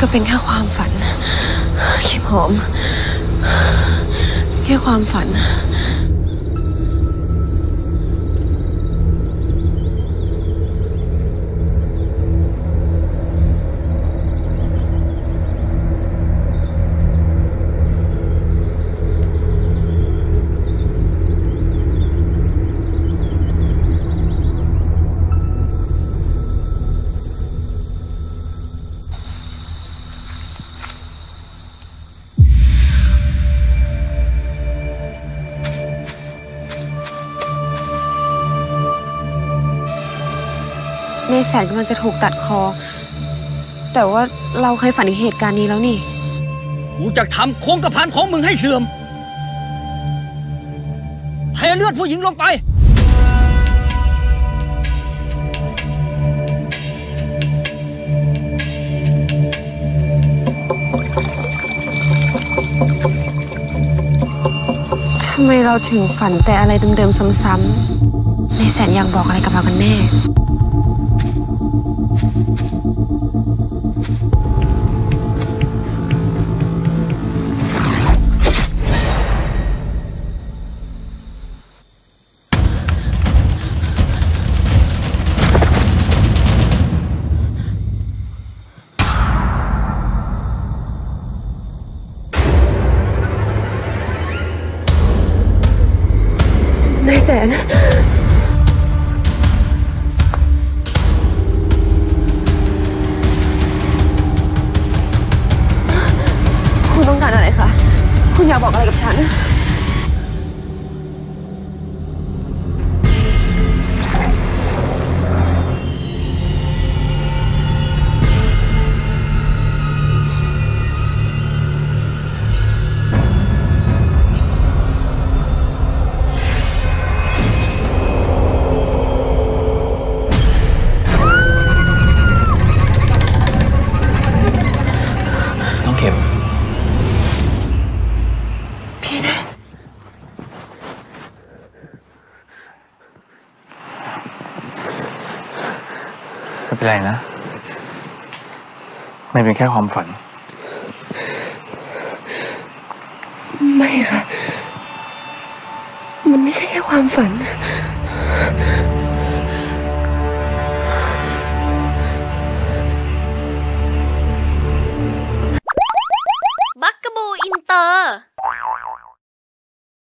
ก็เป็นแค่ความฝัน เข็มหอม แค่ความฝัน ในแสนกำลังจะถูกตัดคอ แต่ว่าเราเคยฝันถึงเหตุการณ์นี้แล้วนี่ กูจะทำโครงกระพันของมึงให้เสื่อมเทเลือดผู้หญิงลงไปทำไมเราถึงฝันแต่อะไรเดิมๆซ้ำๆ ในแสนอยากบอกอะไรกับเรากันแน่ นายแสนคุณต้องการอะไรคะ คุณอยากบอกอะไรกับฉัน ไม่เป็นไรนะ ไม่เป็นแค่ความฝัน ไม่ค่ะ มันไม่ใช่แค่ความฝัน